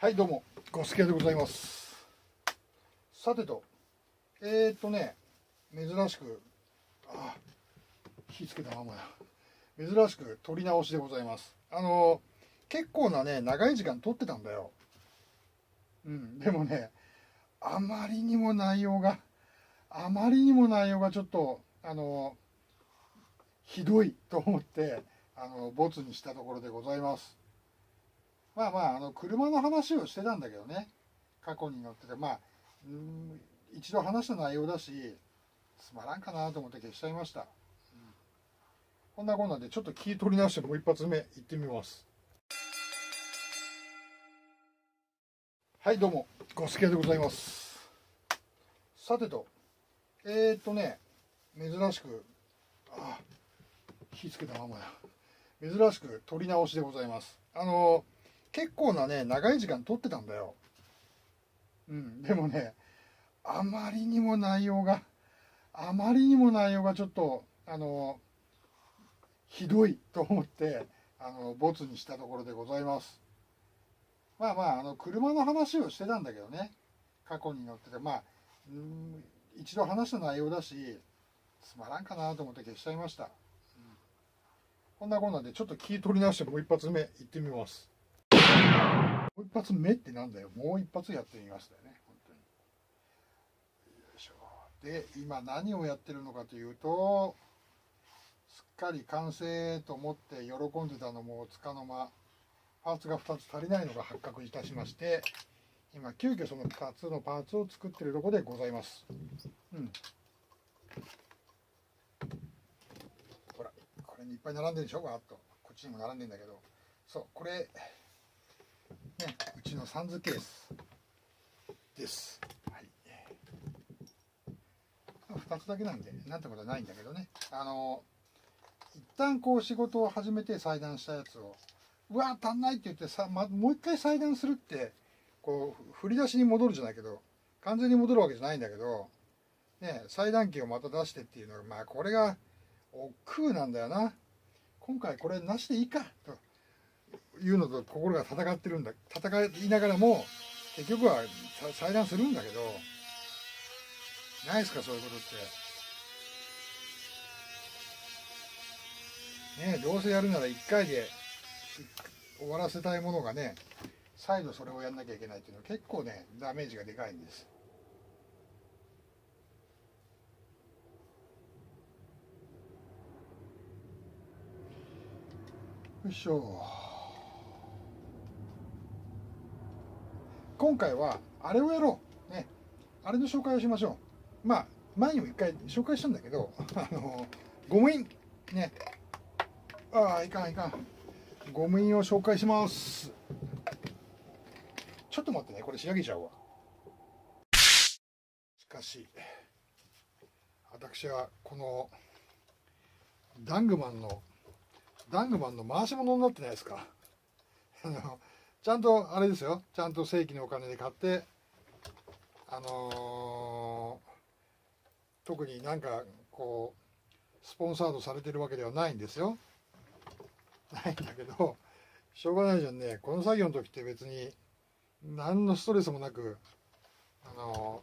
はいどうもゴスケでございます。さてとえー、っとね珍しくあ火つけたままや珍しく撮り直しでございます。あの結構なね長い時間撮ってたんだよ。うんでもねあまりにも内容があまりにも内容がちょっとあのひどいと思ってあのボツにしたところでございます。まあまああの車の話をしてたんだけどね。過去に乗ってて。まあ一度話した内容だしつまらんかなと思って消しちゃいました、うん。こんなこんなんでちょっと気取り直してもう一発目いってみます。はいどうも。ゴスケでございます。さてと。えー、っとね。珍しくあ火つけたままや。珍しく撮り直しでございます。あの結構なね長い時間撮ってたんだよ。うんでもねあまりにも内容があまりにも内容がちょっとあのひどいと思ってあのボツにしたところでございます。まあまああの車の話をしてたんだけどね。過去に乗っててまあうん一度話した内容だしつまらんかなと思って消しちゃいました、うん。こんなこんなでちょっと気取り直してもう一発目いってみます。もう一発目ってなんだよ。もう一発やってみましたよね。本当に。よいしょ。で今何をやってるのかというとすっかり完成と思って喜んでたのもつかの間パーツが2つ足りないのが発覚いたしまして今急遽その2つのパーツを作ってるところでございます。うん。ほらこれにいっぱい並んでるでしょ？わーっと。こっちにも並んでんだけど。そうこれねうちのサンズケースです。はい。2つだけなんでなんてことはないんだけどね。あの一旦こう仕事を始めて裁断したやつをうわ足んないって言ってさ、ま、もう一回裁断するってこう振り出しに戻るじゃないけど完全に戻るわけじゃないんだけどね裁断機をまた出してっていうのがまあこれが億劫なんだよな。今回これなしでいいかというのと心が戦ってるんだ戦いながらも結局は裁断するんだけどないですかそういうことって。ねどうせやるなら1回で終わらせたいものがね再度それをやんなきゃいけないっていうのは結構ねダメージがでかいんです。よいしょ。今回はあれをやろう。ね。あれの紹介をしましょう。まあ前にも一回紹介したんだけど あのゴム印。ね。ああいかんいかん。ゴム印を紹介します。ちょっと待ってね。これ仕上げちゃうわ。しかし私はこのダングマンのダングマンの回し物になってないですか？あのちゃんとあれですよ。ちゃんと正規のお金で買ってあのー特になんかこうスポンサードされてるわけではないんですよ。ないんだけどしょうがないじゃんね。この作業の時って別に何のストレスもなくあの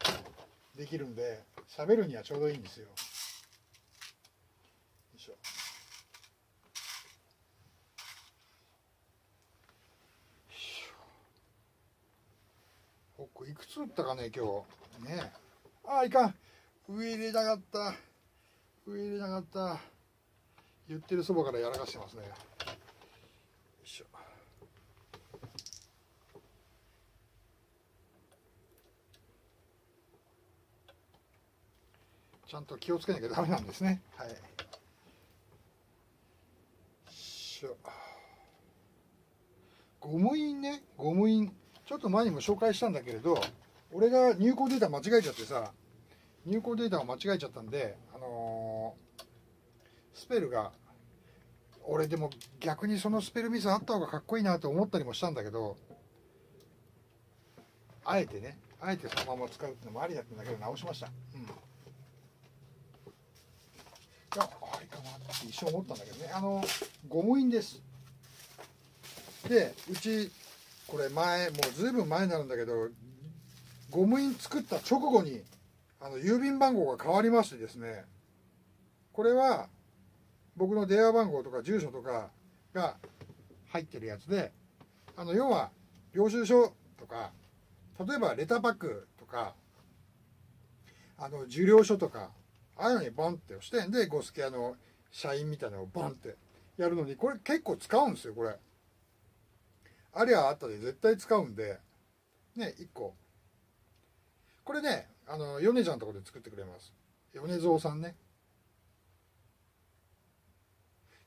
ーできるんで喋るにはちょうどいいんですよよいしょフォックいくつ打ったかね今日。ねああいかん。上入れなかった。上入れなかった。言ってるそばからやらかしてますね。よいしょ。ちゃんと気をつけなきゃダメなんですね。はいしょ。ゴム印ね。ゴム印。ちょっと前にも紹介したんだけれど俺が入稿データ間違えちゃってさ入稿データを間違えちゃったんであのースペルが俺でも逆にそのスペルミスあった方がかっこいいなと思ったりもしたんだけどあえてねあえてそのまま使うってのもありだったんだけど直しました。うん。いやありかなって一瞬思ったんだけどね。あのゴム印です。でうちこれ前もうずいぶん前になるんだけどゴム印作った直後にあの郵便番号が変わりましてですね。これは僕の電話番号とか住所とかが入ってるやつであの要は領収書とか例えばレターパックとかあの受領書とかああいうのにボンって押してんでゴスケアの社員みたいなのをボンってやるのにこれ結構使うんですよこれ。ありゃあったで絶対使うんで。ね1個。これねあの米ちゃんのとこで作ってくれます。米蔵さんね。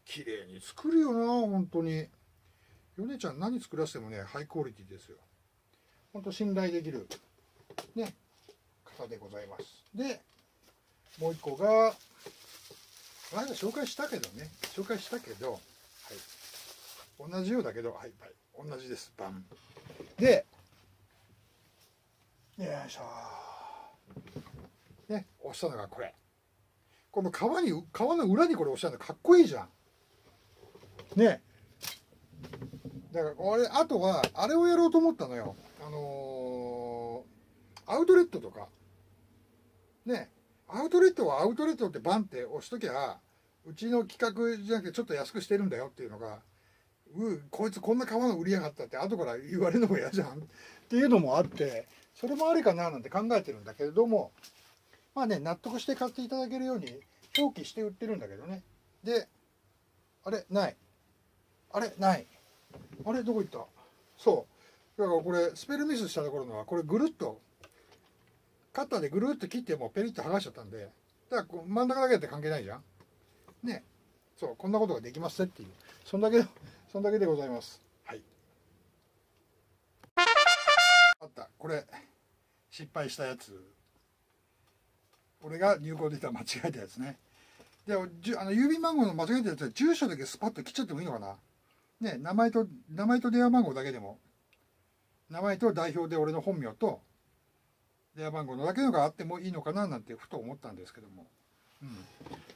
綺麗に作るよな本当に。米ちゃん何作らせてもねハイクオリティですよ。本当信頼できる。ね方でございます。でもう一個がこの間紹介したけどね。紹介したけど、はい、同じようだけどはいはい。同じですバン。でよいしょ。ね押したのがこれ。この革に革の裏にこれ押したのかっこいいじゃん。ね。だからこれあとはあれをやろうと思ったのよ。あのー、アウトレットとか。ね。アウトレットはアウトレットってバンって押しときゃうちの企画じゃなくてちょっと安くしてるんだよっていうのがうこいつこんな革の売りやがったって後から言われるのも嫌じゃんっていうのもあってそれもありかななんて考えてるんだけれどもまあね納得して買っていただけるように表記して売ってるんだけどね。であれない。あれない。あれどこ行った？そう。だからこれスペルミスしたところのはこれぐるっとカッターでぐるっと切ってもうペリッと剥がしちゃったんでだから真ん中だけだって関係ないじゃん。ね。そうこんなことができますっていう。そんだけそんだけでございます。はい。あった。これ失敗したやつ。俺が入稿できた間違えたやつね。であの郵便番号の間違えたやつは住所だけスパッと切っちゃってもいいのかな。ね名前と名前と電話番号だけでも。名前と代表で俺の本名と電話番号のだけのがあってもいいのかななんてふと思ったんですけども、うん、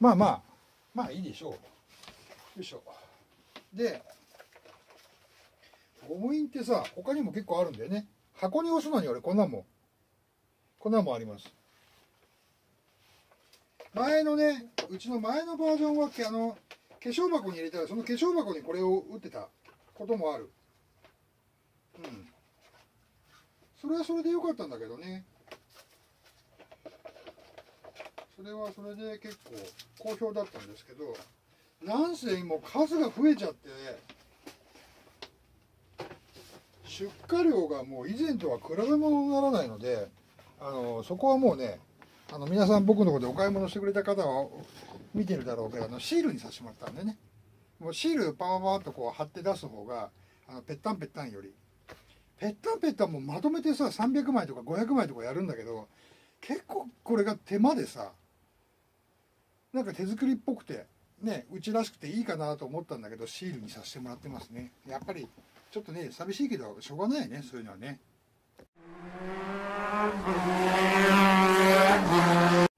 まあまあ。まあいいでしょう。よいしょ。でゴム印ってさ他にも結構あるんだよね。箱に押すのに俺こんなん。もこんなんもあります。前のねうちの前のバージョンはあの化粧箱に入れたらその化粧箱にこれを打ってたこともある。うん。それはそれでよかったんだけどね。それはそれで結構好評だったんですけどなんせ今数が増えちゃって出荷量がもう以前とは比べ物にならないのであのそこはもうねあの皆さん僕の方でお買い物してくれた方は見てるだろうけどあのシールにさせてもらったんでね。もうシールパワパワっとこう貼って出す方があのぺったんぺったんより。ぺったんぺったんもまとめてさ300枚とか500枚とかやるんだけど結構これが手間でさなんか手作りっぽくてねうちらしくていいかなと思ったんだけどシールにさせてもらってますね。やっぱりちょっとね寂しいけどしょうがないねそういうのはね。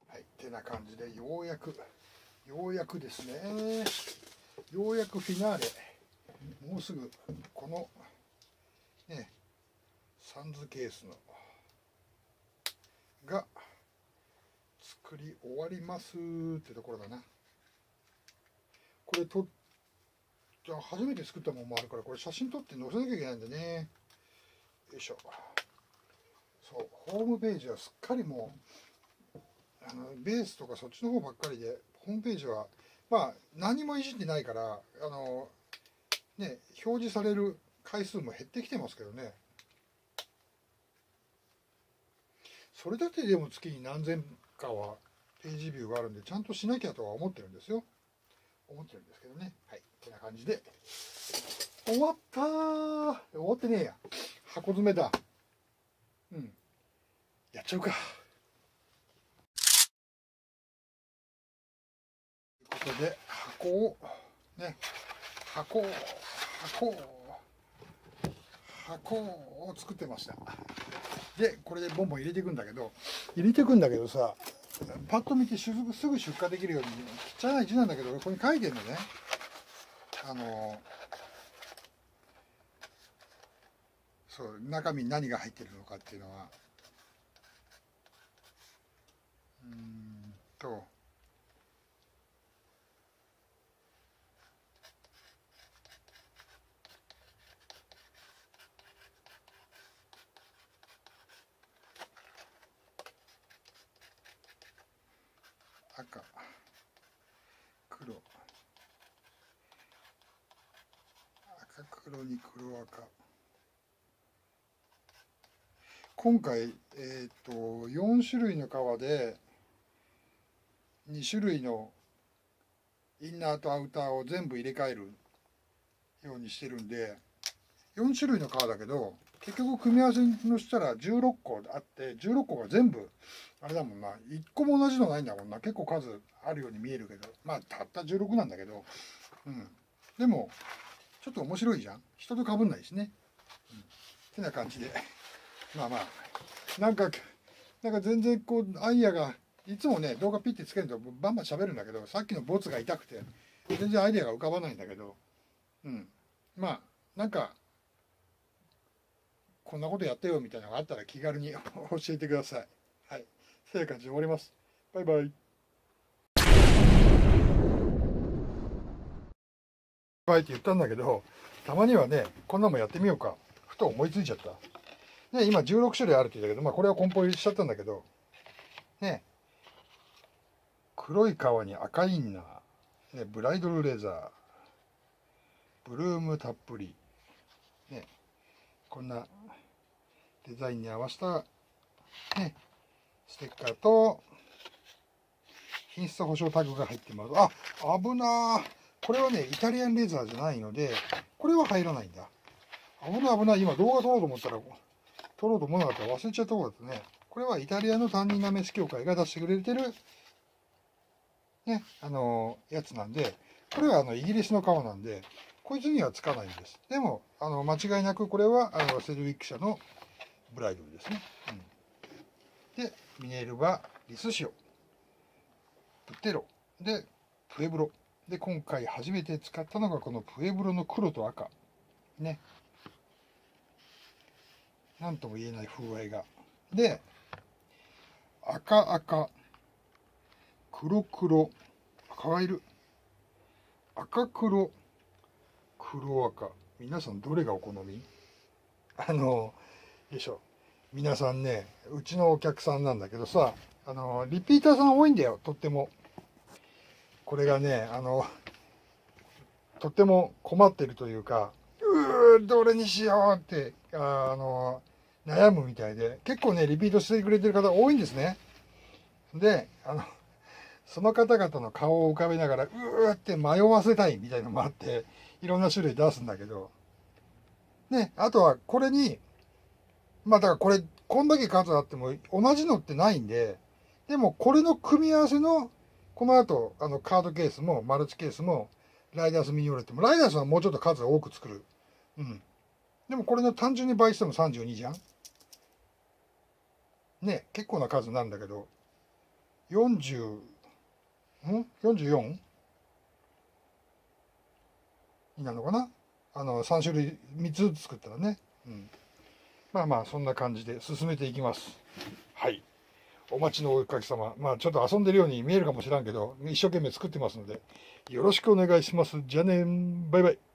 はいてな感じでようやくようやくですね。ようやくフィナーレ。もうすぐこのねサンズケースのが作り終わりますってところだな。これとじゃあ初めて作ったものもあるからこれ写真撮って載せなきゃいけないんでね。よいしょ。そうホームページはすっかりもうあのベースとかそっちの方ばっかりでホームページはまあ何もいじってないからあのね表示される回数も減ってきてますけどね。それだけでも月に何千かはページビューがあるんでちゃんとしなきゃとは思ってるんですよ。思ってるんですけどね。はい。こんな感じで。終わった終わってねえや。箱詰めだ。うん。やっちゃうか。ということで箱をね。箱箱箱を作ってました。でこれでボンボン入れていくんだけど入れていくんだけどさパッと見てすぐ出荷できるようにちっちゃい字なんだけどここに書いてるのね。あのそう中身に何が入ってるのかっていうのは。うんと赤黒赤黒に黒赤。今回えっ、と4種類の革で2種類のインナーとアウターを全部入れ替えるようにしてるんで4種類の革だけど結局組み合わせのしたら16個あって16個が全部あれだもんな。1個も同じのないんだもんな。結構数あるように見えるけど。まあたった16なんだけど。うん。でもちょっと面白いじゃん人と被んないしね、うん、てな感じでまあまあなんかなんか全然こうアイヤがいつもね動画ピッてつけるとバンバン喋るんだけどさっきのボツが痛くて全然アイデアが浮かばないんだけどうんまあなんかこんなことやってよみたいなのがあったら気軽に教えてください。はい。そういう感じで終わります。バイバイ。バイって言ったんだけど、たまにはね、こんなもんやってみようか。ふと思いついちゃった。ね、今16種類あるって言ったけど、まあこれは梱包しちゃったんだけど、ね、黒い革に赤インナー、ね、ブライドルレザー、ブルームたっぷり、ね、こんなデザインに合わせた、ね、ステッカーと品質保証タグが入ってます。あ、危なこれはね、イタリアンレザーじゃないので、これは入らないんだ。危ない危ない。今動画撮ろうと思ったら、撮ろうと思わなかったら忘れちゃったとこだったね。これはイタリアの担任なめし協会が出してくれてる、ね、あのやつなんで、これはあのイギリスの革なんで、こいつにはつかないんです。でも、あの間違いなくこれはあのセルウィック社のブライドルですね。うん、で、ミネルヴァ・リスシオ、プテロ、で、プエブロ。で、今回初めて使ったのがこのプエブロの黒と赤。ね。なんとも言えない風合いが。で、赤赤、黒黒、赤がいる。赤黒、黒赤。皆さんどれがお好み？あの、よいしょ。皆さんね、うちのお客さんなんだけどさ、あの、リピーターさん多いんだよ、とっても。これがね、あの、とっても困ってるというか、うー、どれにしようって、あの、悩むみたいで、結構ね、リピートしてくれてる方多いんですね。で、あの、その方々の顔を浮かべながら、うーって迷わせたいみたいのもあって、いろんな種類出すんだけど、ね、あとはこれに、まあだからこれ、こんだけ数あっても同じのってないんで、でもこれの組み合わせの、この後、あのカードケースもマルチケースも、ライダースミニオレットも、ライダースはもうちょっと数多く作る。うん。でもこれの単純に倍しても32じゃんね、結構な数なんだけど、40、ん ?44? になるのかな？あの、3種類、3つずつ作ったらね。うん。まあまあそんな感じで進めていきますはいお待ちのおかげさま。まあちょっと遊んでるように見えるかもしらんけど一生懸命作ってますのでよろしくお願いします。じゃあねバイバイ。